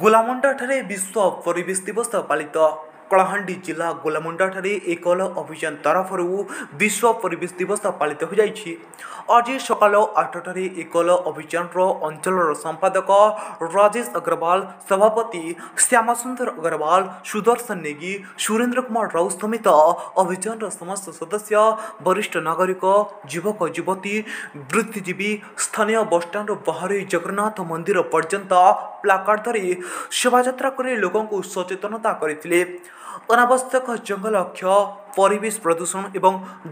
গোলামণ্ডাৰ ঠাৰে বিশ্ব পৰিৱেশ দিৱস পালিত कलाहा जिल्ला गोलामुण्डा एकल अभिजान तरफरू विश्व परिवेश दिवस पालित हो पाइन्छ आज सकाल आठटे एकल अभिजान र अञ्चल सम्पादक राजेश अग्रवाल सभापति श्यमासुन्दर अग्रवाल सुदर्शन नेगी सुरेन्द्र कुमार राउत समेत अभिजान समस्त सदस्य वरिष्ठ नागरिक जुवक युवती बुद्धिजीवी स्थानीय बस बसस्टान्ड बाह्रै जगन्नाथ मन्दिर पर्यन्त प्लाकार शोभाजाकि लोक सचेत गरि अनावश्यक जङ्गल क्षय परिवेश प्रदूषण ए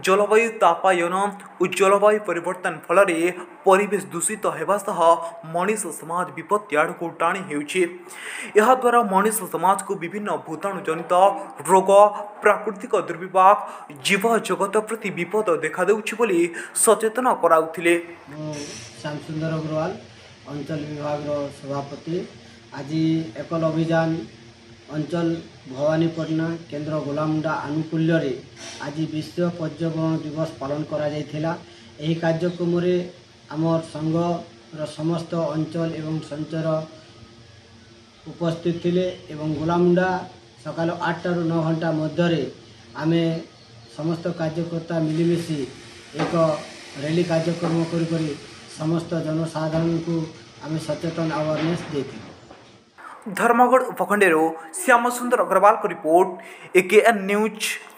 जलवायु तापयन जलवायु परिवर्तन फल दूषित हुज विपत्ति आडको टाणिउँछ यहाँ मनिसमाजको विभिन्न भूताणु जनता रोग प्राकृतिक दुर्व्यप जीवजगत प्रति विपद देखादे बोली सचेतनाउँदै अग्रवाल अञ्चल विभाग सभापति आज एकल अभिजान অঞ্চল ভবানীপটনা কেন্দ্র ଗୋଲାମୁଣ୍ଡା ଆନୁକୂଲ୍ୟରେ ଆଜି ବିଶ୍ୱ ପର୍ଯ୍ୟବରଣ ଦିବସ ପାଳନ କରାଯାଇଥିଲା ଏହି କାର୍ଯ୍ୟକ୍ରମରେ ଆମର ସଂଘର ସମସ୍ତ ଅଞ୍ଚଳ ଏବଂ ସଞ୍ଚର ଉପସ୍ଥିତ ଥିଲେ ଏବଂ ଗୋଲାମୁଣ୍ଡା ସକାଳ ଆଠଟାରୁ ନଅ ଘଣ୍ଟା ମଧ୍ୟରେ ଆମେ ସମସ୍ତ କାର୍ଯ୍ୟକର୍ତ୍ତା ମିଳିମିଶି ଏକ ରେଲି କାର୍ଯ୍ୟକ୍ରମ କରି କରି ସମସ୍ତ ଜନସାଧାରଣଙ୍କୁ ଆମେ ସଚେତନ ଆୱାରନେସ୍ ଦେଇଥିଲୁ धर्मगढ़ उपखंड श्यामा सुंदर अग्रवाल को रिपोर्ट ए एन न्यूज